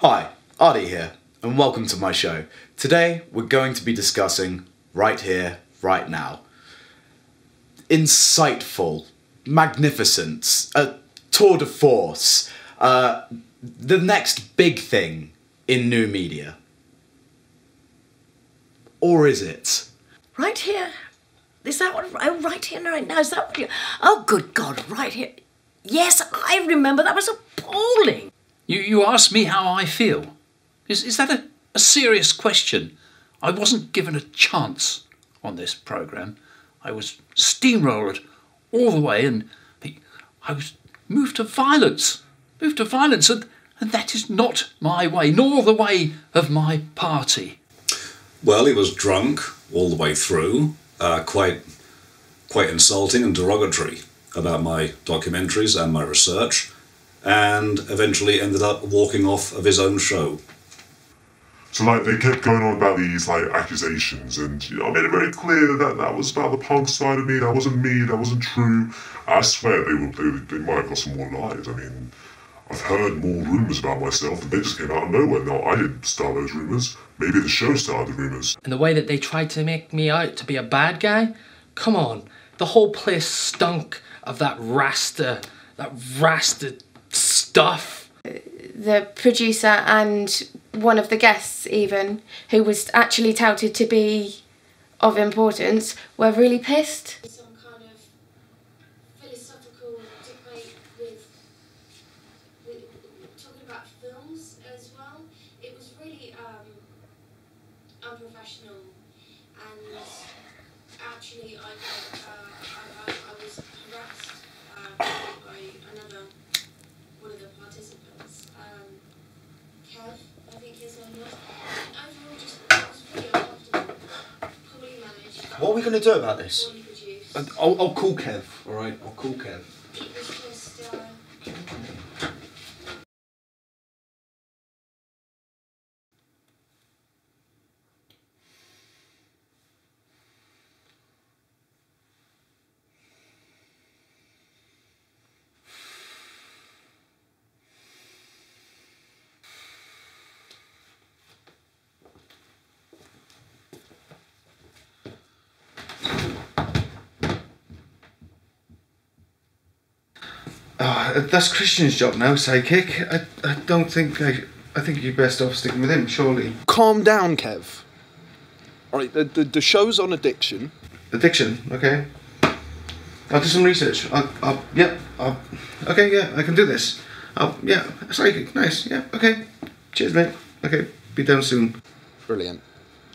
Hi, Artie here, and welcome to my show. Today we're going to be discussing right here, right now. Insightful, magnificent, a tour de force, uh, the next big thing in new media. Or is it? Right here. Is that what? Oh, right here, right now. Is that what you? Oh, good God! Right here. Yes, I remember. That was appalling. You, you asked me how I feel. Is, is that a, a serious question? I wasn't given a chance on this programme. I was steamrolled all the way and I was moved to violence. Moved to violence, and, and that is not my way, nor the way of my party. Well, he was drunk all the way through, uh, quite, quite insulting and derogatory about my documentaries and my research, and eventually ended up walking off of his own show. So like they kept going on about these like accusations, and you know, I made it very clear that that was about the punk side of me. That wasn't me. That wasn't true. I swear they were they, they might have got some more lies. I mean, I've heard more rumors about myself, and they just came out of nowhere. No, I didn't start those rumors. Maybe the show started the rumors. And the way that they tried to make me out to be a bad guy, come on, the whole place stunk of that rasta, that rasta stuff. The producer and one of the guests, even, who was actually touted to be of importance, were really pissed. Some kind of philosophical debate with, with talking about films as well. It was really um, unprofessional, and actually, I, uh, I, I, I was harassed uh, by another one of the participants, um, Kev, I think his name was. And overall, just it was really uncomfortable, poorly managed. What are we going to do about this? Uh, oh, oh, I'll, I'll call Kev, alright? I'll call Kev. Oh, that's Krishian's job now, psychic. I, I don't think I. I think you're best off sticking with him, surely. Calm down, Kev. Alright, the, the, the show's on addiction. Addiction, okay. I'll do some research. I'll, I'll yeah, I'll, okay, yeah, I can do this. I'll, yeah, psychic, nice, yeah, okay. Cheers, mate. Okay, be down soon. Brilliant.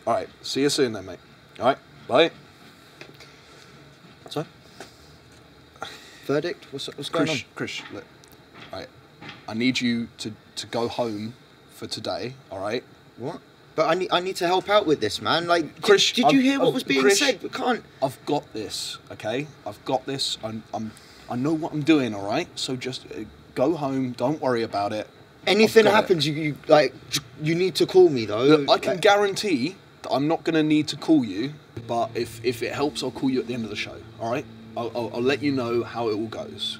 Alright, see you soon then, mate. Alright, bye. Verdict? What's, what's going Chris, Chris, look. Right, I need you to, to go home for today, alright? What? But I need, I need to help out with this, man. Like, did- Chris, did, you I've- hear what I've- was being Chris, said? We can't. I've got this, okay? I've got this. I'm, I'm, I know what I'm doing, all right? So just uh, go home. Don't worry about it. Anything it. happens, you, you like, you need to call me though. Look, I can Like, guarantee that I'm not going to need to call you, but if, if it helps, I'll call you at the end of the show, all right? I'll, I'll, I'll let you know how it all goes.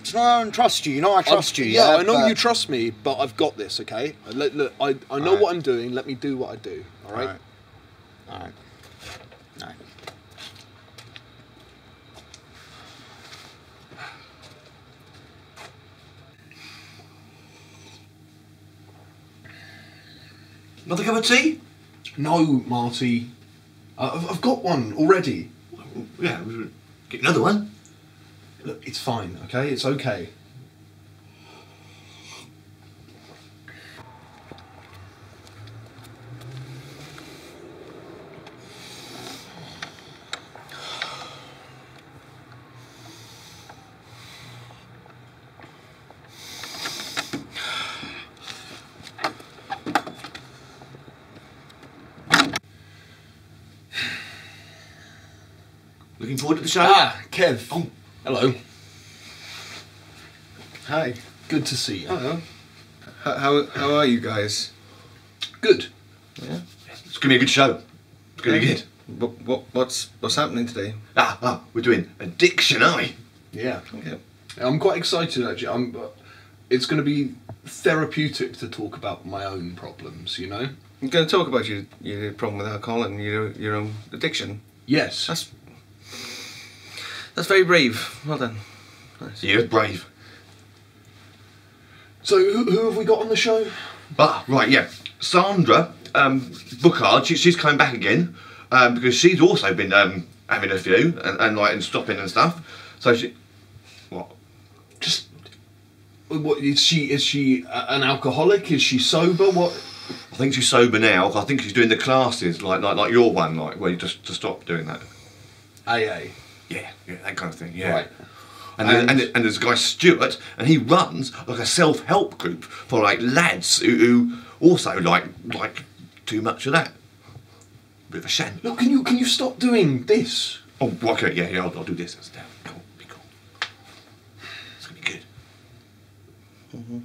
It's not I don't trust you. You know I trust I've- you. Yeah, Yeah, I know you trust me, but I've got this, okay? I, let, look, I, I know Alright. what I'm doing. Let me do what I do, all right? Alright. Alright. Alright. Another cup of tea? No, Marty. Uh, I've, I've got one already. Yeah, get another one. Look, it's fine, okay? It's okay. Looking forward to the show. Ah, Kev. Oh. Hello. Hi. Good to see you. Hello. How, how, how are you guys? Good. Yeah. It's gonna be a good show. It's gonna be good. What, what, what's, what's happening today? Ah, ah, we're doing addiction, aren't? Yeah. Okay. I'm quite excited actually. I'm. Uh, it's going to be therapeutic to talk about my own problems. You know. I'm going to talk about your your problem with alcohol and your your own addiction. Yes. That's that's very brave. Well done. Nice. You're brave. So who, who have we got on the show? Ah, right, yeah. Sandra um, Bookard, she, she's coming back again um, because she's also been um, having a few and, and like and stopping and stuff. So she, what? Just what is she? Is she an alcoholic? Is she sober? What? I think she's sober now. I think she's doing the classes like like, like your one, like where you just to stop doing that. AA. Yeah, yeah, that kind of thing. Yeah. Right. And, then, And- and, and there's a guy Stuart, and he runs like a self-help group for like lads who, who also like like too much of that. Bit of a shame. Look, can you can you stop doing this? Oh, okay, yeah, yeah, I'll, I'll do this instead. Cool, be cool. It's gonna be good. Mm-hmm.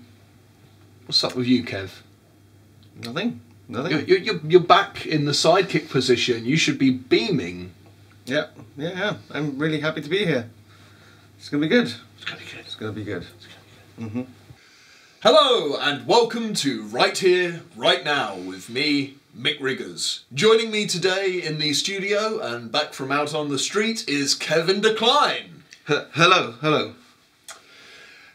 What's up with you, Kev? Nothing. Nothing. You're, you're, you're, you're back in the sidekick position. You should be beaming. Yeah, yeah, yeah. I'm really happy to be here. It's gonna be good. It's gonna be good. It's gonna be good. Mm-hmm. Hello, and welcome to Right Here, Right Now with me, Mick Riggers. Joining me today in the studio and back from out on the street is Kevin Decline. hello, hello.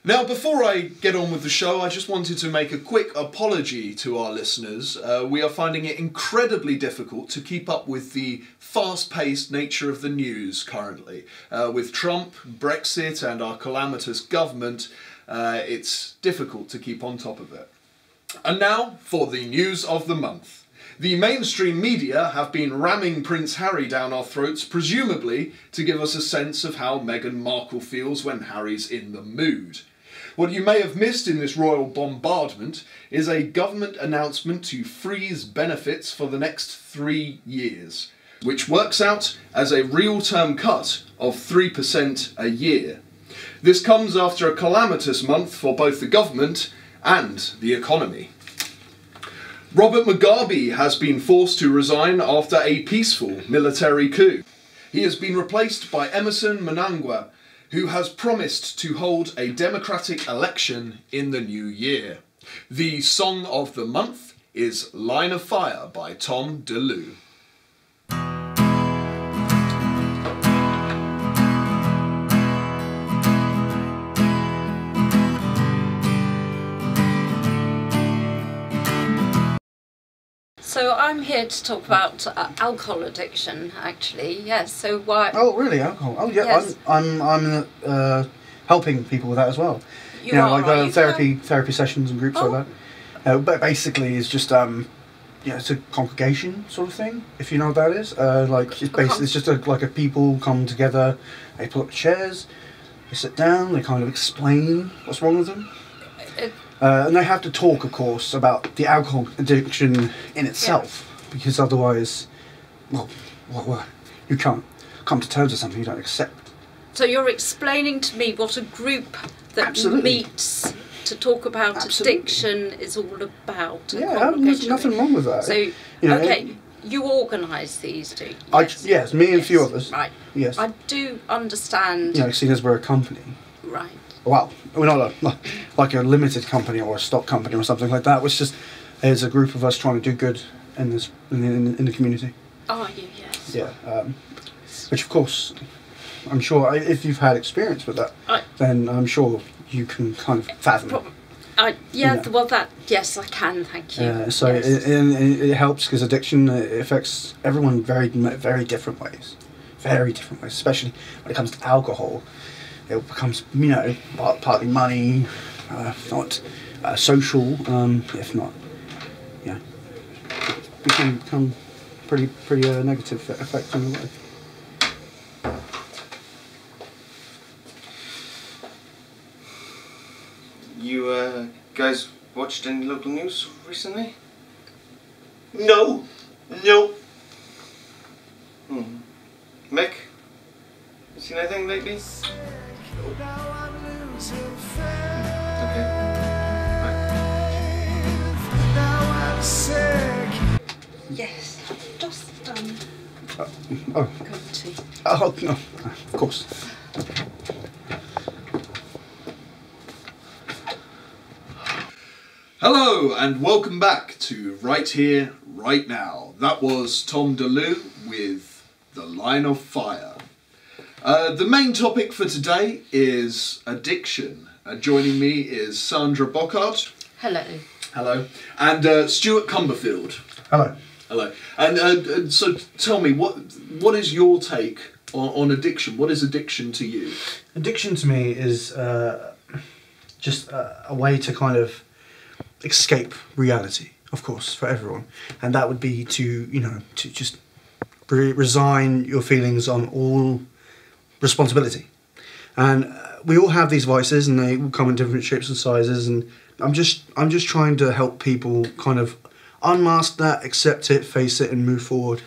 Now, before I get on with the show, I just wanted to make a quick apology to our listeners. Uh, we are finding it incredibly difficult to keep up with the fast paced nature of the news currently. Uh, with Trump, Brexit, and our calamitous government, uh, it's difficult to keep on top of it. And now for the news of the month. The mainstream media have been ramming Prince Harry down our throats, presumably to give us a sense of how Meghan Markle feels when Harry's in the mood. What you may have missed in this royal bombardment is a government announcement to freeze benefits for the next three years, which works out as a real term cut of 3% a year. This comes after a calamitous month for both the government and the economy. Robert Mugabe has been forced to resign after a peaceful military coup. He has been replaced by Emmerson Mnangagwa, who has promised to hold a democratic election in the new year. The song of the month is Line of Fire by Tom Dulieu. So I'm here to talk about uh, alcohol addiction, actually. Yes. So why? Oh, really? Alcohol? Oh, yeah. Yes. I'm, I'm, I'm uh, helping people with that as well. You know, are, uh, you? therapy, therapy sessions and groups Oh. like that. Uh, but basically, it's just um, yeah, it's a congregation sort of thing. If you know what that is, uh, like it's basically it's just a, like a people come together, they pull up chairs, they sit down, they kind of explain what's wrong with them. It- Uh, and they have to talk, of course, about the alcohol addiction in itself, because otherwise, well, well, well, you can't come to terms with something you don't accept. So you're explaining to me what a group that Absolutely. meets to talk about Absolutely. addiction is all about. Yeah, there's nothing wrong with that. So, You know, okay, you organise these, do you? I, yes, me and a few others. Right. Yes. I do understand. you know, seeing as we're a company. Right. Well, we're not a like a limited company or a stock company or something like that. It's just there's a group of us trying to do good in this in the, in the community. Are you? Yes. Yeah. Um, which of course, I'm sure I- if you've had experience with that, I- then I'm sure you can kind of fathom. it. I, yeah, Yeah. th- well, that, yes, I can, thank you. Uh, so yes. it, it, it helps because addiction affects everyone very very different ways, very different ways. Especially when it comes to alcohol, it becomes you know part, partly money, uh, if not uh, social, um, if not, yeah, it can become pretty pretty uh, negative effect on your life. You uh, guys watched any local news recently? No, no. Hmm. Mick, you seen anything lately? Okay. Yes, just um, Oh, cup tea. oh no, of course. Hello and welcome back to Right Here, Right Now. That was Tom Dulieu with The Line of Fire. Uh, the main topic for today is addiction. Uh, joining me is Sandra Bockart. Hello. Hello. And uh, Stuart Cumberfield. Hello. Hello. And, uh, and so tell me, what what is your take on, on addiction? What is addiction to you? Addiction to me is uh, just a, a way to kind of escape reality, of course, for everyone, and that would be to you know to just re- resign your feelings on all responsibility, and uh, we all have these vices, and they will come in different shapes and sizes, and I'm just I'm just trying to help people kind of unmask that, accept it, face it, and move forward.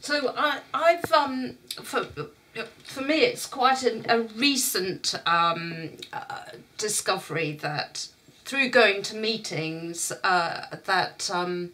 So I, I've um, for for me, it's quite an, a recent um, uh, discovery that through going to meetings uh, that um,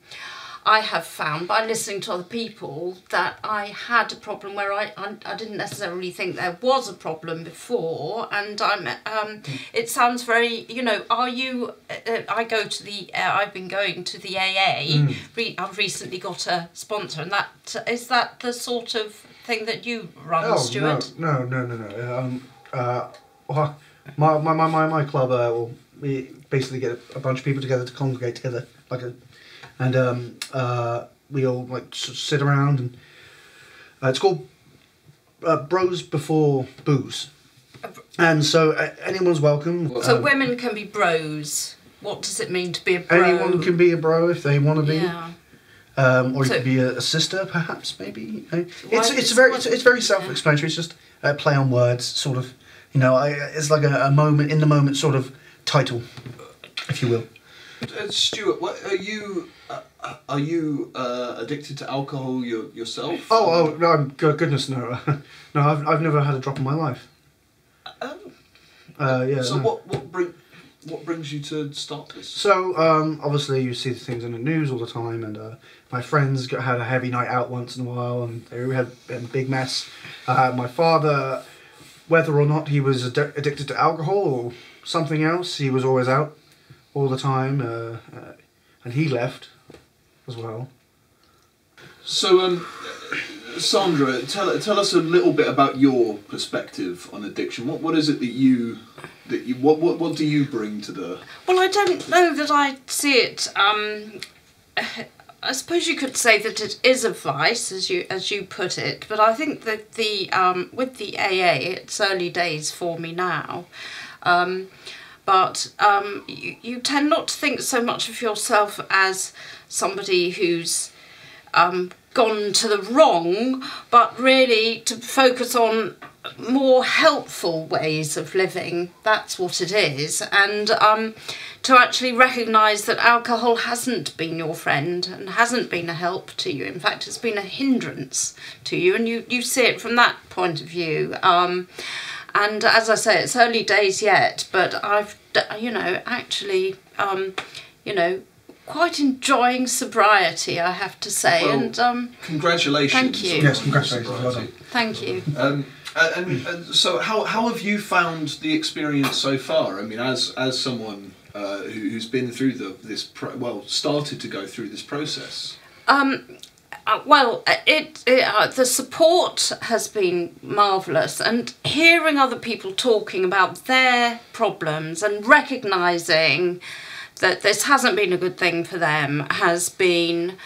I have found by listening to other people that I had a problem where I, I, I didn't necessarily think there was a problem before, and I'm um, it sounds very you know are you uh, I go to the uh, I've been going to the AA Mm. re- I've recently got a sponsor and that is that the sort of thing that you run Oh Stuart no, no, no, no, no. Um, uh, my, my, my, my, my club uh, will we basically get a, a bunch of people together to congregate together, like a, and um, uh, we all like s- sit around and uh, it's called uh, Bros Before Booze, and so uh, anyone's welcome. so Um, women can be bros what does it mean to be a bro anyone can be a bro if they want to be. yeah Um, or you So- could be a, a sister, perhaps, maybe. you It's it's very it's, it's very self-explanatory. It's just a play on words, sort of. You know, I, it's like a, a moment in the moment sort of title, if you will. Uh, Stuart, what are you? Uh, uh, are you uh, addicted to alcohol your, yourself? Oh, oh no! I'm, goodness no, no! I've, I've never had a drop in my life. Uh, yeah. so no. what what bring what brings you to start this? So um, obviously you see the things in the news all the time, and uh, my friends got, had a heavy night out once in a while, and they had a big mess. Uh, my father, whether or not he was addi- addicted to alcohol or something else, he was always out all the time, uh, uh, and he left as well. So, um, Sandra, tell tell us a little bit about your perspective on addiction. What what is it that you that you what what, what do you bring to the Well, I don't know that I see it. Um, I suppose you could say that it is a vice, as you as you put it. But I think that the um, with the AA, it's early days for me now. Um, but um, you, you tend not to think so much of yourself as somebody who's um, gone to the wrong, but really to focus on more helpful ways of living. That's what it is. And um, to actually recognise that alcohol hasn't been your friend and hasn't been a help to you. In fact, it's been a hindrance to you, and you, you see it from that point of view. Um, and as I say, it's early days yet, but I've, you know, actually, um, you know, quite enjoying sobriety, I have to say. Well, and um, congratulations? Thank you. Yes, congratulations, sobriety. Thank you. Um, and, and, and so, how, how have you found the experience so far? I mean, as as someone uh, who, who's been through the this pro- well, started to go through this process. Um, uh, well, uh, it, it uh, the support has been marvelous, and hearing other people talking about their problems and recognizing that this hasn't been a good thing for them has been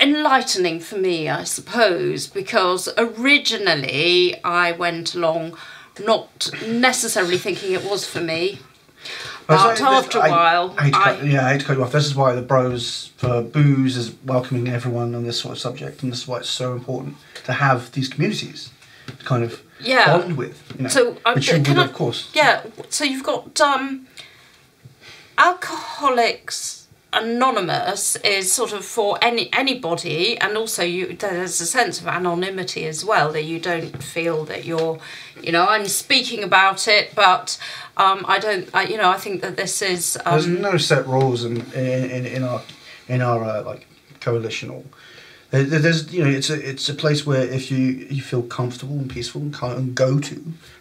enlightening for me, I suppose, because originally I went along not necessarily thinking it was for me. After a I- while, I hate to I, yeah, I hate to cut you off. This is why the Bros for Booze is welcoming everyone on this sort of subject, and this is why it's so important to have these communities to kind of Yeah. bond with. You know, So, uh, which you would, I- of course. Yeah, so you've got um, Alcoholics Anonymous is sort of for any anybody, and also you there's a sense of anonymity as well that you don't feel that you're, you know, I'm speaking about it, but um, I don't, I, you know, I think that this is There's um, no set rules in in, in, in our in our uh, like coalition or There- there- There's, you know, it's a it's a place where if you you feel comfortable and peaceful and kind and go to,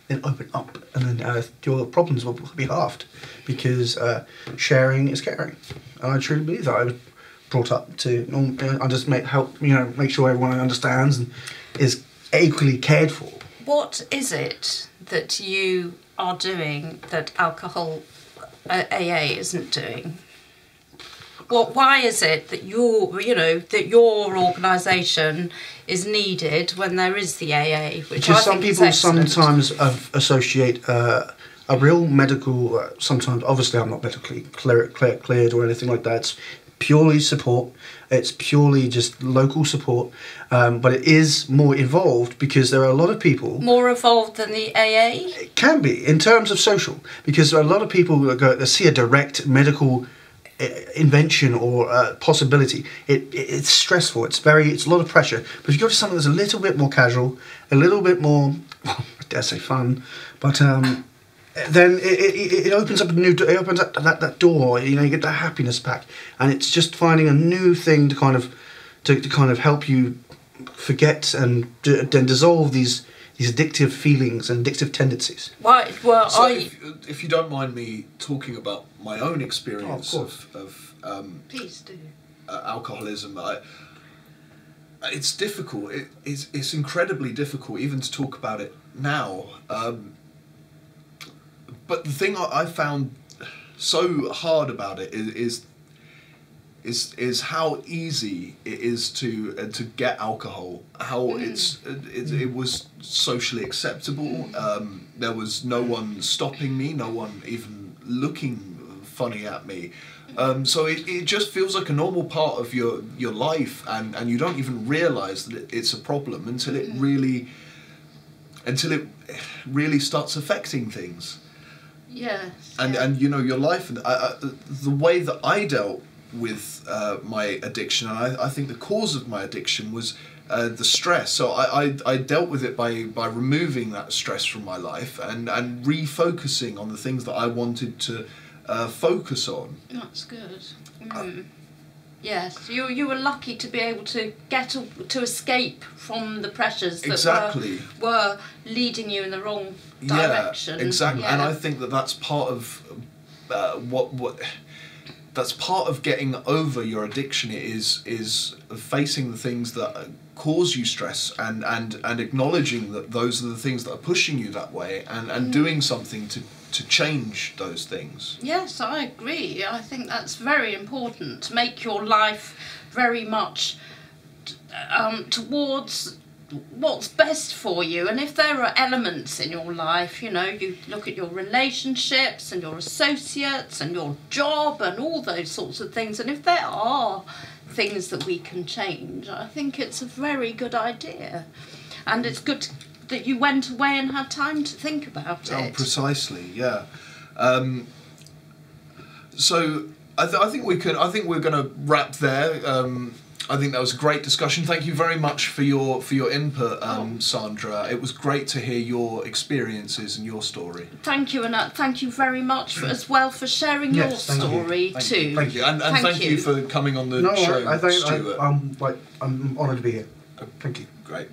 then open up, and then uh, your problems will be halved, because uh, sharing is caring, and I truly believe that. I was brought up to, I just make help, you know, make sure everyone understands and is equally cared for. What is it that you are doing that alcohol uh, AA isn't doing? Well, why is it that your, you know, that your organisation is needed when there is the AA, which Because some people sometimes associate uh, a real medical, uh, sometimes, obviously, I'm not medically clear, clear, cleared or anything like that. It's purely support, it's purely just local support, um, but it is more involved because there are a lot of people. More involved than the AA. It can be in terms of social because there are a lot of people that go they see a direct medical uh, invention or uh, possibility it, it it's stressful it's very it's a lot of pressure but if you go to something that's a little bit more casual a little bit more well, I dare say fun but um then it, it, it opens up a new it opens up that, that door you know you get that happiness back and it's just finding a new thing to kind of to, to kind of help you forget and then dissolve these these addictive feelings and addictive tendencies Why? Well, So I. if, if you don't mind me talking about my own experience Oh, of, of um, Please do. uh, alcoholism, I, it's difficult. It, it's, it's incredibly difficult even to talk about it now. Um, but the thing I, I found so hard about it is, is is is how easy it is to uh, to get alcohol. How it's it, it was socially acceptable. Um, there was no one stopping me. No one even looking funny at me. Um, so it, it just feels like a normal part of your your life, and, and you don't even realize that it, it's a problem until it really until it really starts affecting things Yes. and and you know your life and I, I, the way that I dealt with uh, my addiction and I, I think the cause of my addiction was uh, the stress so I, I, I dealt with it by by removing that stress from my life and and refocusing on the things that I wanted to uh, focus on That's good. Mm. Yes, you you were lucky to be able to get a, to escape from the pressures that Exactly. were, were leading you in the wrong direction. Yeah, exactly. And I think that that's part of uh, what what that's part of getting over your addiction is is facing the things that cause you stress and and and acknowledging that those are the things that are pushing you that way and and Mm. doing something to to change those things. Yes, I agree. I think that's very important to make your life very much um, towards what's best for you. And if there are elements in your life, you know, you look at your relationships and your associates and your job and all those sorts of things, and if there are things that we can change, I think it's a very good idea. And it's good that you went away and had time to think about Oh, it. Oh, precisely. Yeah. Um, so I, th- I think we can. I think we're going to wrap there. Um, I think that was a great discussion. Thank you very much for your for your input, um, Sandra. It was great to hear your experiences and your story. Thank you, and uh, thank you very much for, as well for sharing Yes, your thank you. story Thank too. you. Thank you, and, and thank, you. for coming on the no, show, I, I think Stuart. I, I'm like I'm honoured to be here. Thank you. Great.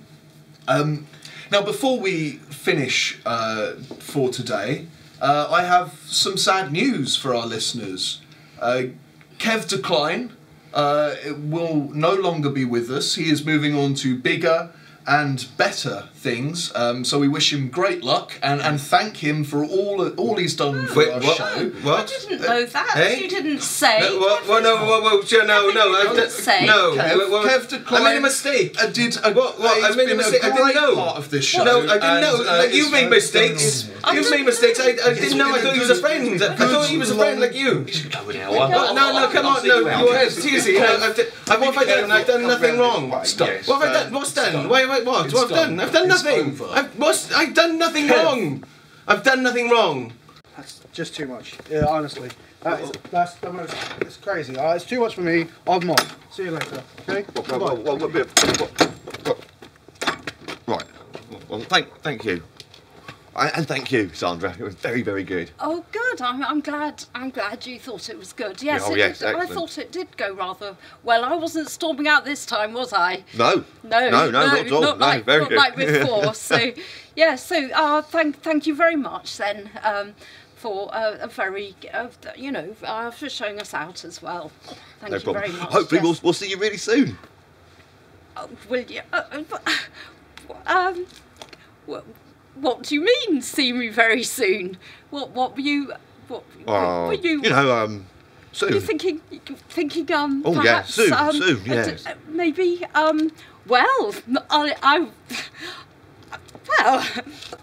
Um, now, before we finish uh, for today, uh, I have some sad news for our listeners. Uh, Kev Decline uh, will no longer be with us. He is moving on to bigger and better things. Um, so we wish him great luck and, and thank him for all all he's done for Wait, our what? show. What? I didn't know that. Hey? You didn't say. No, what, what, no, what, what, sure, no, no, I didn't say. no, Kev, what- what- Kev Decline I made a mistake. I did. A, What, what, I made a mistake. I A didn't know. part of this show. No, I didn't and, know. uh, like, you it's- made mistakes. You've made mistakes. I, I didn't know. I thought he was a friend. I thought he was a friend like you. No, no, no, come on, no, go ahead. Seriously, I- I've, what have I done? I've done nothing wrong. Stop. What have I done? What's done? Wait, wait, what? It's What I've done. done? I've done It's nothing. I've, what's, I've done nothing wrong. I've done nothing wrong. That's just too much. Yeah, honestly. That is, that's the most. It's crazy. Uh, it's too much for me. I'm on. See you later. Okay. Well, well, well, well, well, well, Right. Well, thank, thank you. And thank you, Sandra. It was very, very good. Oh, good. I'm, I'm glad. I'm glad you thought it was good. Yes, oh, it yes, did. I thought it did go rather well. I wasn't storming out this time, was I? No. No, No, no, not at all. Not No, like, very not good. like before. so, yeah. So, uh, thank thank you very much then um, for uh, a very, uh, you know, uh, for showing us out as well. Thank no you problem. very much. Hopefully, yes. we'll, we'll see you really soon. Oh, will you? Uh, uh, um, what, what do you mean? See me very soon? What? What were you? What, Oh, were you? you know, um, Were you soon. thinking? Thinking? Um. Oh, yeah, perhaps, soon, um, soon, uh, yes. uh, maybe. Um. Well, I. I well,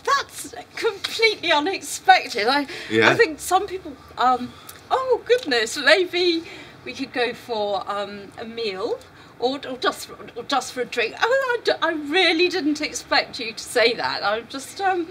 that's completely unexpected. I. Yeah. I think some people. Um. Oh goodness, maybe we could go for um a meal. Or, or just for, or just for a drink. Oh, I, d- I really didn't expect you to say that. I'm just um,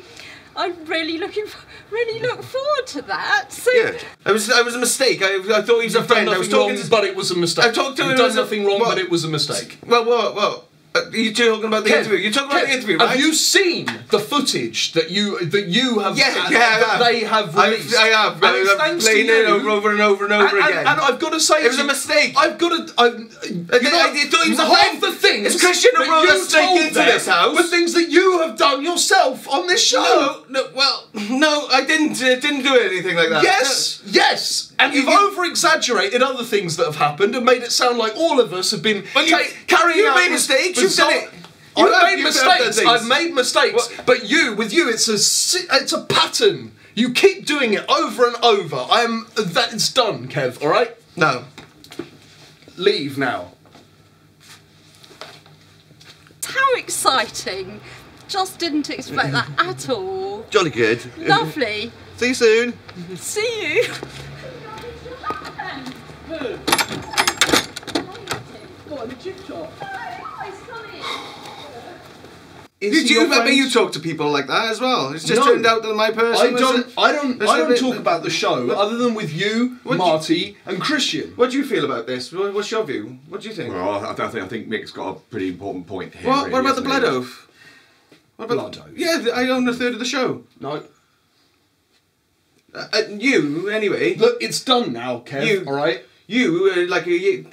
I'm really looking, f- really look forward to that. So It was it was a mistake. I, I thought he was a You've done friend. I was talking wrong, to, but it was a mistake. I talked to You've him. done as a- nothing wrong, well, but it was a mistake. Well, well, well. Uh, you talking about the Kev, interview? You're talking about the interview, Have you seen the footage that you that you have? Yeah, uh, yeah, I have. they have I- released. I have, And it's I've thanks to it you. over- over and over and over and, again. And, and I've got to say, It was to a mistake. I've got to. I, I- I thought he was a half friend. the things. It's Krishian that you us into this house. Were things that you have done yourself on this show. No, no, well, no, I didn't. Uh, didn't do anything like that. Yes, yes, and you've over exaggerated other things that have happened and made it sound like all of us have been Well, you- ca- carrying you out made mistakes, you've done it. You I've have- made mistakes. I've made mistakes, but you, with you, it's a it's a pattern. You keep doing it over and over. I am that it's done, Kev. All right. No. Leave now. how exciting! Just didn't expect that at all. Jolly good. Lovely. See you soon. See you. Did he you? your I bet you talk to people like that as well. It's just No. turned out that my person. I don't. a- I don't. was I a don't talk about the show other than with you, What do you- Marty, and Krishian. What do you feel about this? What's your view? What do you think? Well, I, I think I think Mick's got a pretty important point here. What, really, what about the blood oath? What about Blood oath. Yeah, I own a third of the show. No. Uh, uh, you anyway. Look, it's done now, Kev. You- all right. You uh, like a. You,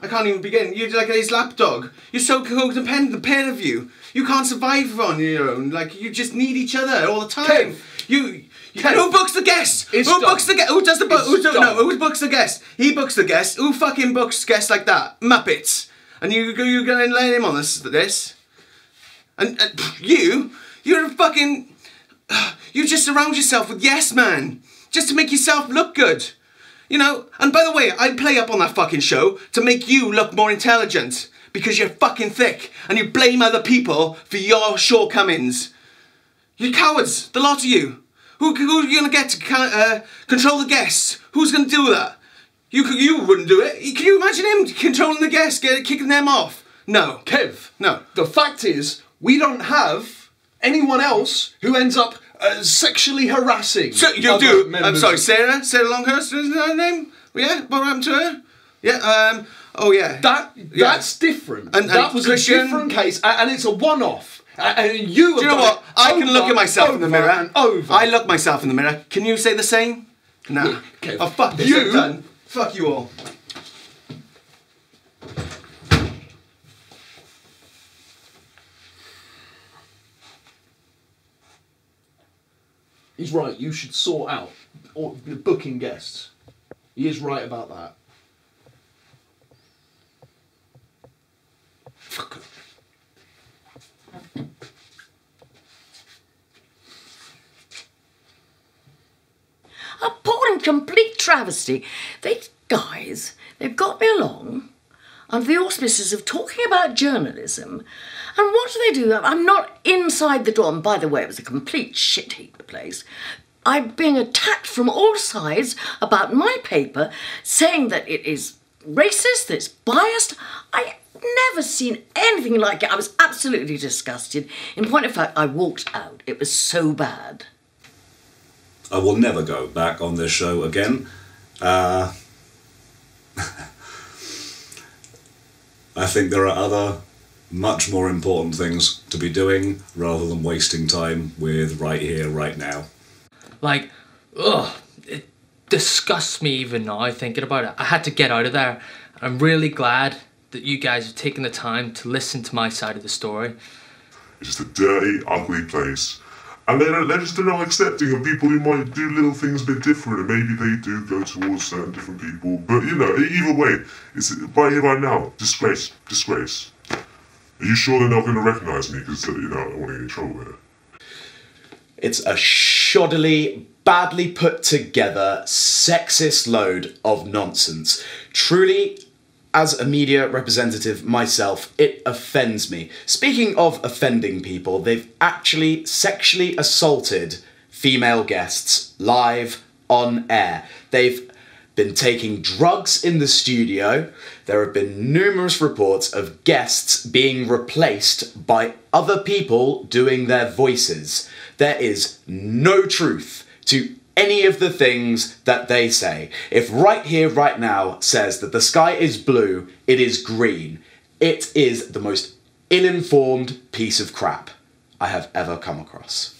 I can't even begin. You're like his lapdog. You're so codependent, the pair of you. You can't survive on your own. Like you just need each other all the time. Kev. You. Kev. who books the guests? It's who done. books the guest? Who does the book? Who do, no? Who books the guest? He books the guest. Who fucking books guests like that? Muppets. And you go. You going to let him on this? This. And, and you. You're a fucking. You just surround yourself with yes man, just to make yourself look good. You know, and by the way, I play up on that fucking show to make you look more intelligent because you're fucking thick and you blame other people for your shortcomings. You're cowards, the lot of you. Who, who are you gonna get to uh, control the guests? Who's gonna do that? You you wouldn't do it. Can you imagine him controlling the guests, kicking them off? No, Kev. no. The fact is, we don't have anyone else who ends up uh, sexually harassing. So you do. I'm sorry, Sarah. Sarah Longhurst is her name. Yeah. What happened to her? Yeah. Um. Oh yeah. That Yeah. that's different. And- that was Krishian- a different case, and it's a one-off. And you. Do you know what? I can look at myself in the mirror. and over. I look myself in the mirror. Can you say the same? No. Okay. Oh fuck this. You- done. Fuck you all. He's right. You should sort out or booking guests. He is right about that. Fuck. Appalling, complete travesty. These guys, they've got me along under the auspices of talking about journalism. And what do they do? I'm not inside the door. And by the way, it was a complete shit heap, the place. I'm being attacked from all sides about my paper, saying that it is racist, that it's biased. I never seen anything like it. I was absolutely disgusted. In point of fact, I walked out. It was so bad. I will never go back on this show again. Uh, I think there are other much more important things to be doing rather than wasting time with right here, right now. Like, ugh, it disgusts me even now thinking about it. I had to get out of there. I'm really glad that you guys have taken the time to listen to my side of the story. It's just a dirty, ugly place. And they're, they're just not accepting of people who might do little things a bit different, and maybe they do go towards certain different people. But you know, either way, it's right here, right now. Disgrace, disgrace. Are you sure they're not going to recognise me? Because you know, I don't want to get in trouble here. It's a shoddily, badly put together, sexist load of nonsense. Truly, as a media representative myself, it offends me. Speaking of offending people, they've actually sexually assaulted female guests live on air. They've been taking drugs in the studio. There have been numerous reports of guests being replaced by other people doing their voices. There is no truth to any of the things that they say. If right here, right now says that the sky is blue, it is green, it is the most ill informed piece of crap I have ever come across.